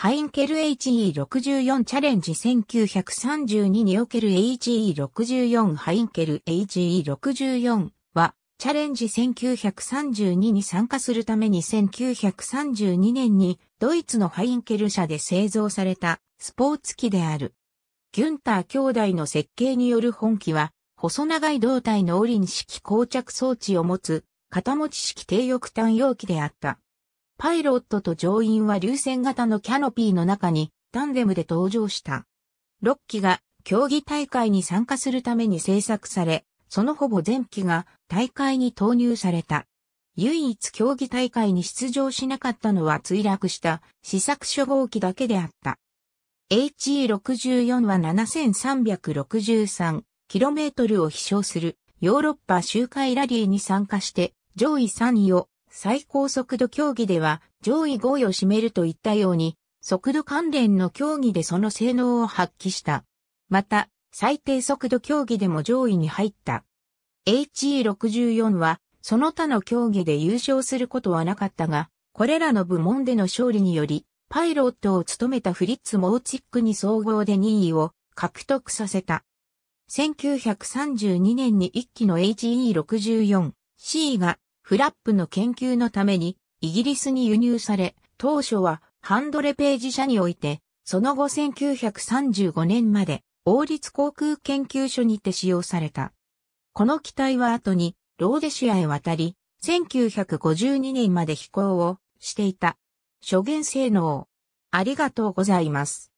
ハインケル HE64 チャレンジ1932における HE64 ハインケル HE64 は、チャレンジ1932に参加するために1932年にドイツのハインケル社で製造されたスポーツ機である。ギュンター兄弟の設計による本機は、細長い胴体のオリン式膠着装置を持つ、片持ち式低翼単容機であった。パイロットと乗員は流線型のキャノピーの中にタンデムで登場した。6機が競技大会に参加するために製作され、そのほぼ全機が大会に投入された。唯一競技大会に出場しなかったのは墜落した試作初号機だけであった。HE64 は 7363km を飛翔するヨーロッパ周回ラリーに参加して上位3位を最高速度競技では上位5位を占めるといったように、速度関連の競技でその性能を発揮した。また、最低速度競技でも上位に入った。HE64 は、その他の競技で優勝することはなかったが、これらの部門での勝利により、パイロットを務めたフリッツ・モーチックに総合で2位を獲得させた。1932年に1機の HE64C がフラップの研究のためにイギリスに輸入され、当初はハンドレページ社において、その後1935年まで王立航空研究所にて使用された。この機体は後にローデシアへ渡り、1952年まで飛行をしていた。初言性能。ありがとうございます。